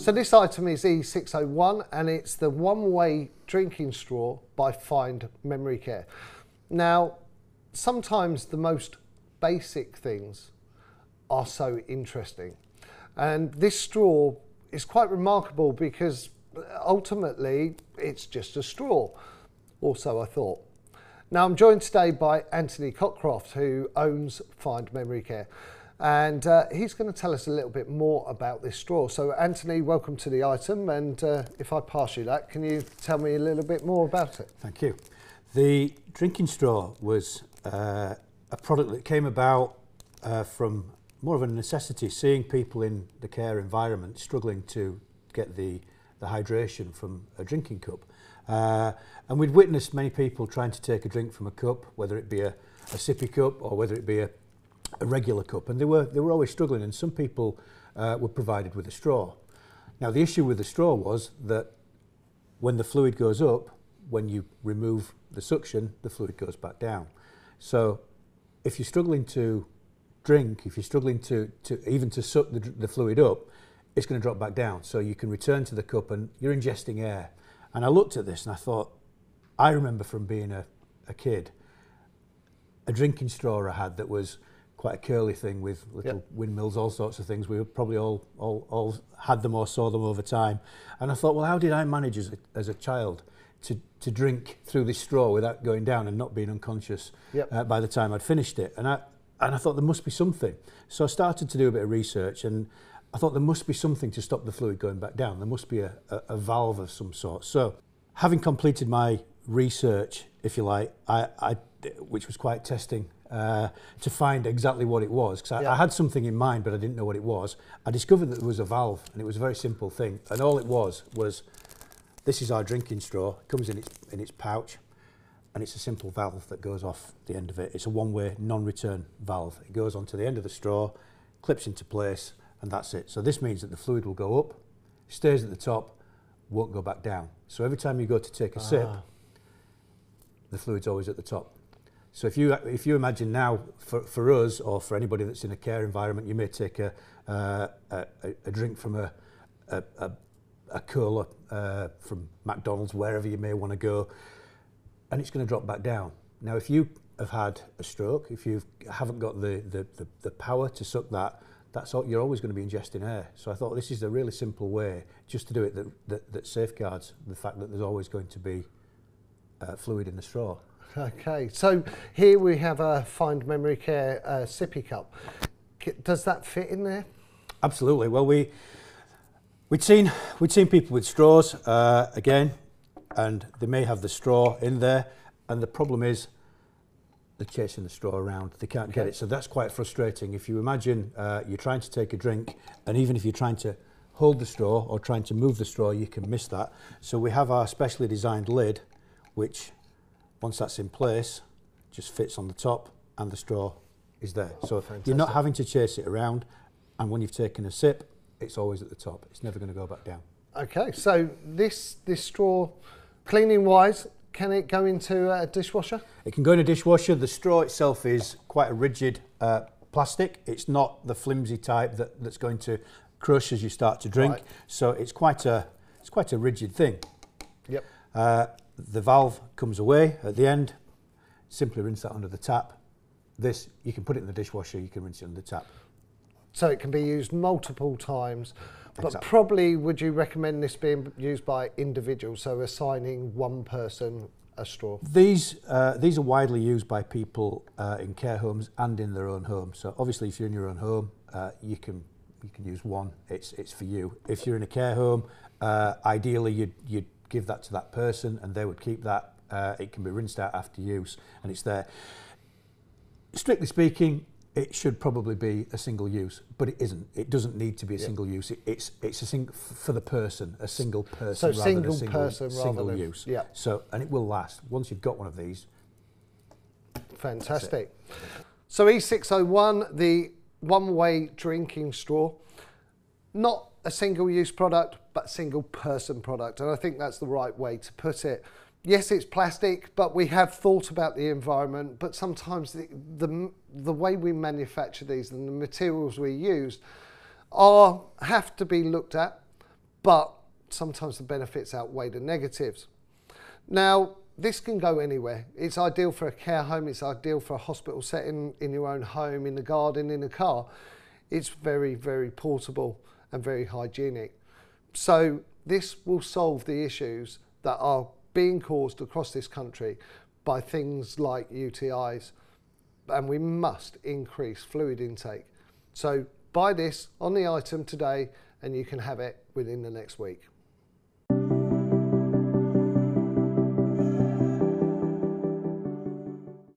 So this item is E601 and it's the one-way drinking straw by Find Memory Care. Now, sometimes the most basic things are so interesting. And this straw is quite remarkable because ultimately it's just a straw. Also, I thought. Now, I'm joined today by Anthony Cockcroft, who owns Find Memory Care and uh, he's going to tell us a little bit more about this straw. So, Anthony, welcome to the item, and uh, if I pass you that, can you tell me a little bit more about it? Thank you. The drinking straw was uh, a product that came about uh, from more of a necessity, seeing people in the care environment struggling to get the, the hydration from a drinking cup. Uh, and we'd witnessed many people trying to take a drink from a cup, whether it be a, a sippy cup or whether it be a, a regular cup, and they were they were always struggling. And some people uh, were provided with a straw. Now the issue with the straw was that when the fluid goes up, when you remove the suction, the fluid goes back down. So if you're struggling to drink, if you're struggling to, to even to suck the, the fluid up, it's going to drop back down. So you can return to the cup and you're ingesting air. And I looked at this and I thought, I remember from being a, a kid, a drinking straw I had that was quite a curly thing with little yep. windmills, all sorts of things. We probably all, all, all had them or saw them over time. And I thought, well, how did I manage as a, as a child to, to drink through this straw without going down and not being unconscious yep. uh, by the time I'd finished it? And I, and I thought there must be something. So I started to do a bit of research and I thought there must be something to stop the fluid going back down. There must be a, a, a valve of some sort. So having completed my research, if you like, I, I, which was quite testing uh, to find exactly what it was because I, yeah. I had something in mind but I didn't know what it was. I discovered that there was a valve and it was a very simple thing and all it was was this is our drinking straw. It comes in its in its pouch and it's a simple valve that goes off the end of it. It's a one-way non-return valve. It goes onto the end of the straw, clips into place and that's it. So this means that the fluid will go up, stays at the top, won't go back down. So every time you go to take a ah. sip, the fluid's always at the top. So if you, if you imagine now, for, for us or for anybody that's in a care environment, you may take a, uh, a, a drink from a, a, a, a cooler uh, from McDonald's, wherever you may want to go, and it's going to drop back down. Now, if you have had a stroke, if you haven't got the, the, the, the power to suck that, that's all, you're always going to be ingesting air. So I thought this is a really simple way just to do it that, that, that safeguards the fact that there's always going to be uh, fluid in the straw. Okay, so here we have a Find Memory Care uh, sippy cup. Does that fit in there? Absolutely. Well, we we'd seen we'd seen people with straws uh, again, and they may have the straw in there, and the problem is they're chasing the straw around. They can't okay. get it, so that's quite frustrating. If you imagine uh, you're trying to take a drink, and even if you're trying to hold the straw or trying to move the straw, you can miss that. So we have our specially designed lid, which once that's in place, just fits on the top and the straw is there. So Fantastic. you're not having to chase it around. And when you've taken a sip, it's always at the top. It's never going to go back down. Okay, so this this straw, cleaning wise, can it go into a dishwasher? It can go in a dishwasher. The straw itself is quite a rigid uh, plastic. It's not the flimsy type that, that's going to crush as you start to drink. Right. So it's quite a it's quite a rigid thing. Yep. Uh, the valve comes away at the end, simply rinse that under the tap. This, you can put it in the dishwasher, you can rinse it under the tap. So it can be used multiple times, but exactly. probably would you recommend this being used by individuals, so assigning one person a straw? These, uh, these are widely used by people uh, in care homes and in their own home. So obviously if you're in your own home, uh, you can you can use one, it's, it's for you. If you're in a care home, uh, ideally you'd, you'd give that to that person and they would keep that. Uh, it can be rinsed out after use and it's there. Strictly speaking, it should probably be a single use, but it isn't. It doesn't need to be a single use. It, it's it's a sing for the person, a single person so rather single than a single, person single use. Yeah. So and it will last once you've got one of these. Fantastic. So E601, the one-way drinking straw, not a single-use product, but single-person product, and I think that's the right way to put it. Yes, it's plastic, but we have thought about the environment. But sometimes the the, the way we manufacture these and the materials we use are have to be looked at. but sometimes the benefits outweigh the negatives. Now, this can go anywhere. It's ideal for a care home, it's ideal for a hospital setting, in your own home, in the garden, in a car. It's very, very portable and very hygienic. So, this will solve the issues that are being caused across this country by things like UTIs, and we must increase fluid intake. So, buy this on the item today, and you can have it within the next week.